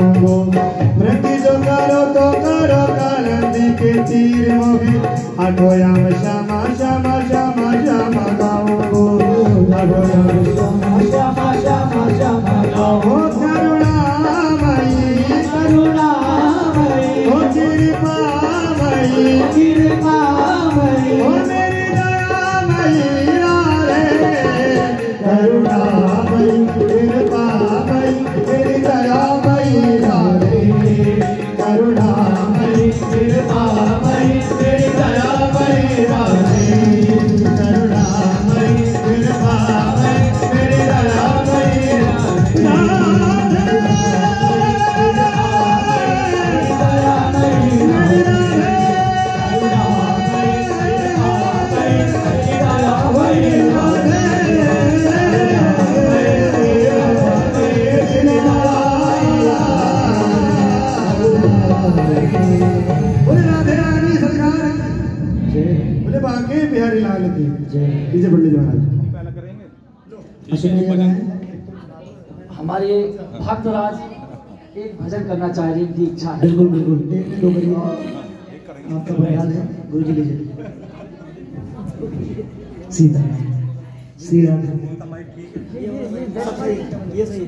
को मृत्यु जो करो तो करो कालंदी के तीर मोहे। अठोयाम श्यामा श्यामा श्यामा श्यामा गाओ को। अठोयाम श्यामा श्यामा श्यामा श्यामा गाओ करुणामयी करुणामयी। ओ कृपामयी। कृपामयी। ओ मेरी दयामयी राधे करुणा बोले राधे रानी सरकार बोले बाकी बिहारी लाल की डीजे पंडित महाराज हमारे भक्तराज एक भजन करना चाह रही थी इच्छा है बिल्कुल बिल्कुल आपका बयान है गुरु जी लीजिए सीधा श्री ये ये सही ये सही